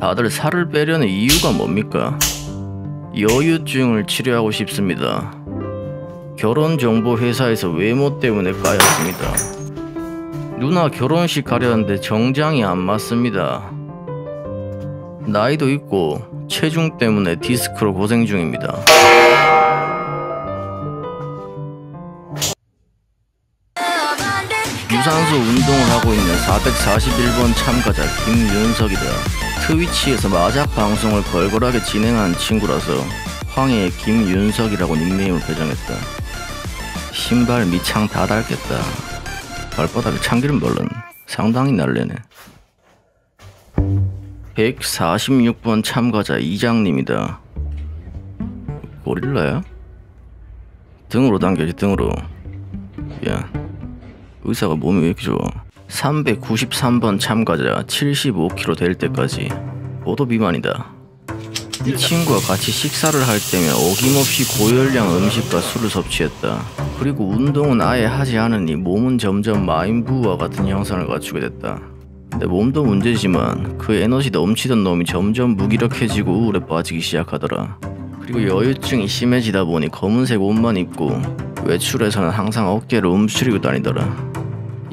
다들 살을 빼려는 이유가 뭡니까? 여유증을 치료하고 싶습니다. 결혼정보회사에서 외모 때문에 까였습니다. 누나 결혼식 가려는데 정장이 안 맞습니다. 나이도 있고 체중 때문에 디스크로 고생 중입니다. 유산소 운동을 하고 있는 441번 참가자 김윤석이다. 트위치에서 마작 방송을 걸걸하게 진행한 친구라서 황해의 김윤석이라고 닉네임을 배정했다. 신발 밑창 다 닳겠다. 발바닥에 참기름 벌른 상당히 날래네. 146번 참가자 이장님이다. 고릴라야? 등으로 당겨지 등으로. 야, 의사가 몸이 왜 이렇게 좋아? 393번 참가자 75kg 될 때까지 보도 비만이다. 이 친구와 같이 식사를 할 때면 어김없이 고열량 음식과 술을 섭취했다. 그리고 운동은 아예 하지 않으니 몸은 점점 마인부와 같은 형상을 갖추게 됐다. 내 몸도 문제지만 그 에너지 넘치던 놈이 점점 무기력해지고 우울에 빠지기 시작하더라. 그리고 여유증이 심해지다 보니 검은색 옷만 입고 외출해서는 항상 어깨를 움츠리고 다니더라.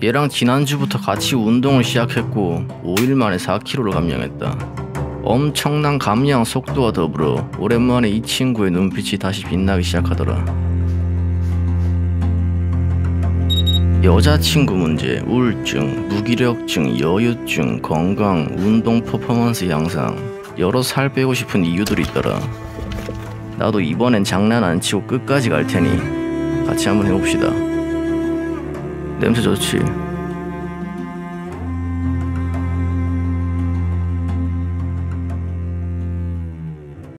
얘랑 지난주부터 같이 운동을 시작했고 5일 만에 4kg를 감량했다. 엄청난 감량 속도와 더불어 오랜만에 이 친구의 눈빛이 다시 빛나기 시작하더라. 여자친구 문제, 우울증, 무기력증, 여유증, 건강, 운동 퍼포먼스 향상 여러 살 빼고 싶은 이유들이 있더라. 나도 이번엔 장난 안 치고 끝까지 갈 테니 같이 한번 해봅시다. 냄새 좋지?